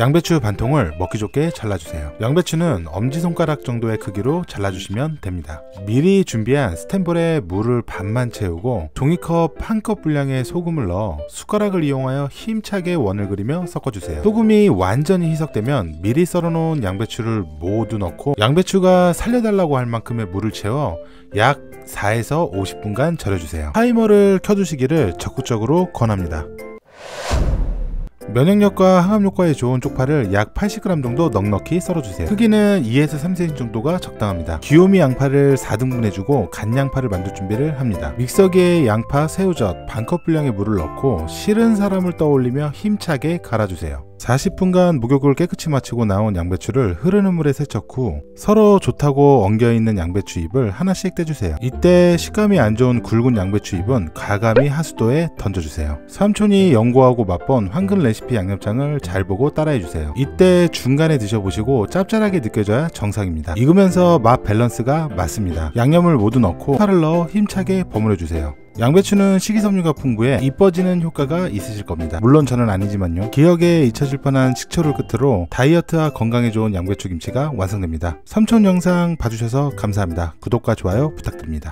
양배추 반통을 먹기 좋게 잘라주세요. 양배추는 엄지손가락 정도의 크기로 잘라주시면 됩니다. 미리 준비한 스텐볼에 물을 반만 채우고 종이컵 한 컵 분량의 소금을 넣어 숟가락을 이용하여 힘차게 원을 그리며 섞어주세요. 소금이 완전히 희석되면 미리 썰어놓은 양배추를 모두 넣고 양배추가 살려달라고 할 만큼의 물을 채워 약 4에서 50분간 절여주세요. 타이머를 켜두시기를 적극적으로 권합니다. 면역력과 항암 효과에 좋은 쪽파를 약 80g 정도 넉넉히 썰어주세요. 크기는 2에서 3cm 정도가 적당합니다. 귀요미 양파를 4등분해주고 간 양파를 만들 준비를 합니다. 믹서기에 양파, 새우젓, 반컵 분량의 물을 넣고 싫은 사람을 떠올리며 힘차게 갈아주세요. 40분간 목욕을 깨끗이 마치고 나온 양배추를 흐르는 물에 세척 후 서로 좋다고 엉겨있는 양배추 잎을 하나씩 떼주세요. 이때 식감이 안 좋은 굵은 양배추 잎은 가감히 하수도에 던져주세요. 삼촌이 연구하고 맛본 황금 레시피 양념장을 잘 보고 따라해주세요. 이때 중간에 드셔보시고 짭짤하게 느껴져야 정상입니다. 익으면서 맛 밸런스가 맞습니다. 양념을 모두 넣고 파를 넣어 힘차게 버무려주세요. 양배추는 식이섬유가 풍부해 이뻐지는 효과가 있으실 겁니다. 물론 저는 아니지만요. 기억에 잊혀질 뻔한 식초를 끝으로 다이어트와 건강에 좋은 양배추 김치가 완성됩니다. 삼촌 영상 봐주셔서 감사합니다. 구독과 좋아요 부탁드립니다.